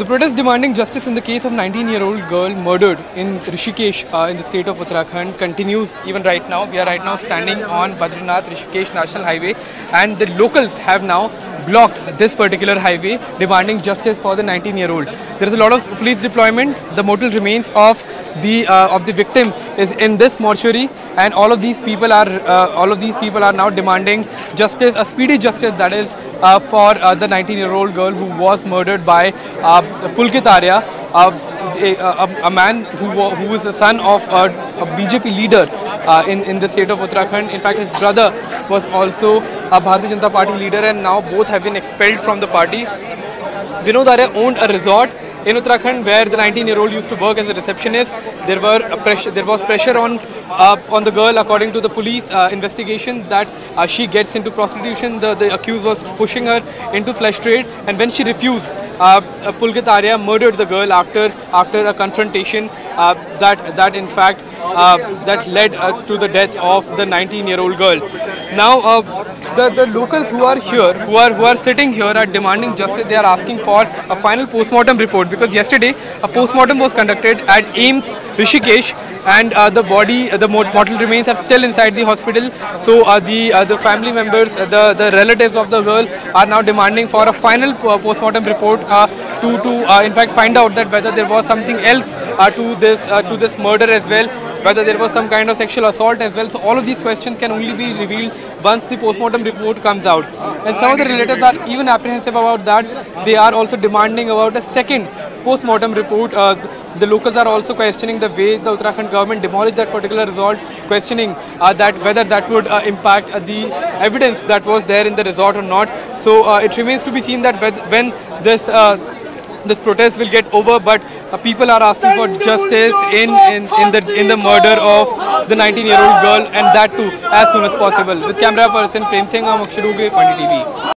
The protest demanding justice in the case of 19-year-old girl murdered in Rishikesh uh, in the state of Uttarakhand continues even right now. We are right now standing on Badrinath Rishikesh National Highway and the locals have now blocked this particular highway demanding justice for the 19-year-old. There is a lot of police deployment. The mortal remains of the uh, of the victim is in this mortuary and all of these people are uh, all of these people are now demanding justice, a speedy justice that is for uh, the 19-year-old girl who was murdered by uh, Pulkit Arya, uh, a, a, a man who, who is the son of uh, a BJP leader uh, in, in the state of Uttarakhand. In fact, his brother was also a Bharatiya Janata Party leader and now both have been expelled from the party. Vinod Arya owned a resort in Uttarakhand where the 19-year-old used to work as a receptionist. There were pressure, there was pressure on uh, on the girl, according to the police uh, investigation, that uh, she gets into prostitution. The, the accused was pushing her into flesh trade, and when she refused, uh, uh, Pulkit Arya murdered the girl after after a confrontation uh, that that in fact uh, that led uh, to the death of the 19-year-old girl. Now, uh, the, the locals who are here, who are who are sitting here, are demanding justice. They are asking for a final post-mortem report because yesterday a post-mortem was conducted at AIIMS Rishikesh, and uh, the body, uh, the mortal remains are still inside the hospital. So uh, the uh, the family members, the the relatives of the girl are now demanding for a final post-mortem report to to in fact find out that whether there was something else to this uh, to this murder as well whether there was some kind of sexual assault as well. So all of these questions can only be revealed once the postmortem report comes out. And some of the relatives are even apprehensive about that. They are also demanding about a second post-mortem report. Uh, the locals are also questioning the way the Uttarakhand government demolished that particular resort, questioning uh, that whether that would uh, impact uh, the evidence that was there in the resort or not. So uh, it remains to be seen that when this uh, this protest will get over, but uh, people are asking for justice in, in, in the in the murder of the 19-year-old girl, and that too as soon as possible. With camera person Prem Singh, I'm Funny TV.